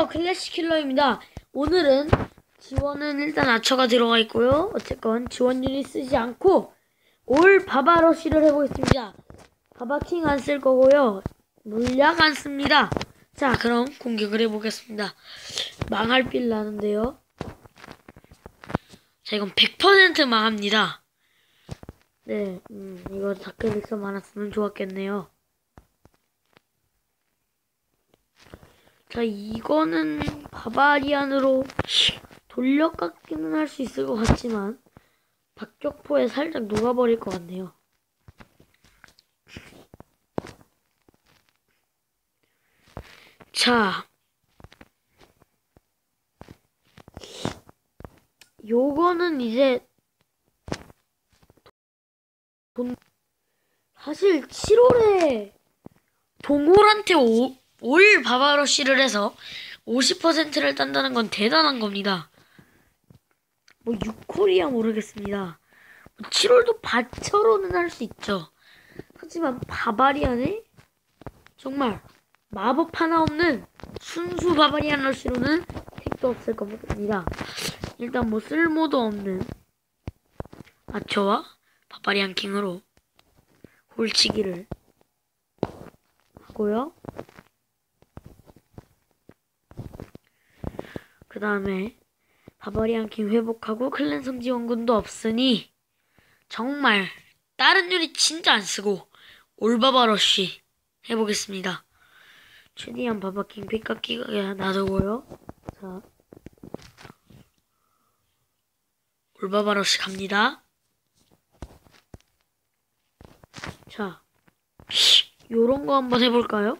안녕하세요. 클래식 킬러입니다. 오늘은 지원은 일단 아처가 들어가 있고요. 어쨌건 지원 유닛 쓰지 않고 올 바바러쉬를 해보겠습니다. 바바킹 안 쓸 거고요. 물약 안 씁니다. 자, 그럼 공격을 해보겠습니다. 망할 빌 나는데요. 자, 이건 100% 망합니다. 네, 음, 이거 다크릭서 많았으면 좋았겠네요. 자, 이거는 바바리안으로 돌려깎기는 할 수 있을 것 같지만 박격포에 살짝 녹아버릴 것 같네요. 자, 요거는 이제 돈 사실 7월에 동홀한테 오, 올 바바러쉬를 해서 50%를 딴다는 건 대단한 겁니다. 뭐 6콜이야 모르겠습니다. 7월도 바처로는 할 수 있죠. 하지만 바바리안에 정말 마법 하나 없는 순수 바바리안 러쉬로는 택도 없을 겁니다. 일단 뭐 쓸모도 없는 아처와 바바리안 킹으로 홀치기를 하고요. 그 다음에 바바리안 킹 회복하고 클랜 성지 원군도 없으니 정말 다른 유닛 진짜 안 쓰고 올바바러쉬 해보겠습니다. 최대한 바바킹 픽깎기가 놔두고요. 자, 올바바러쉬 갑니다. 자, 요런 거 한번 해볼까요?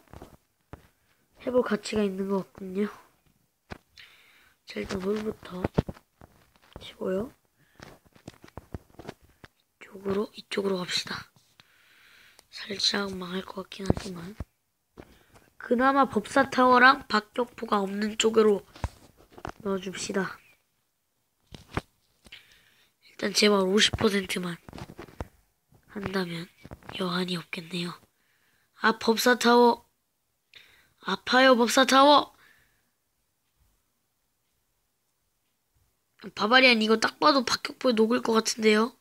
해볼 가치가 있는 것 같군요. 자, 일단 물부터 치고요. 이쪽으로, 이쪽으로 갑시다. 살짝 망할 것 같긴 하지만. 그나마 법사타워랑 박격포가 없는 쪽으로 넣어줍시다. 일단 제발 50%만 한다면 여한이 없겠네요. 아, 법사타워. 아파요, 법사타워. 바바리안 이거 딱 봐도 박격포에 녹을 것 같은데요.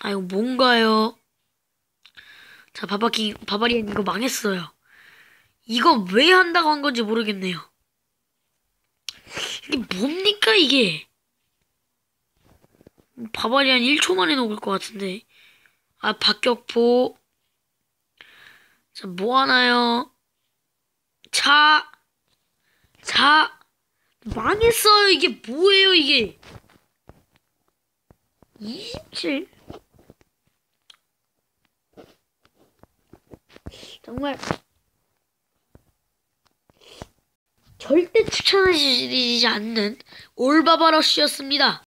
아, 이거 뭔가요? 자, 바바킹, 바바리안 이거 망했어요. 이거 왜 한다고 한 건지 모르겠네요. 이게 뭡니까, 이게? 바바리안 1초 만에 녹을 것 같은데. 아, 박격포. 자, 뭐 하나요? 차. 차. 망했어요. 이게 뭐예요, 이게? 27? 정말 절대 추천하시지 않는 올바바러쉬였습니다.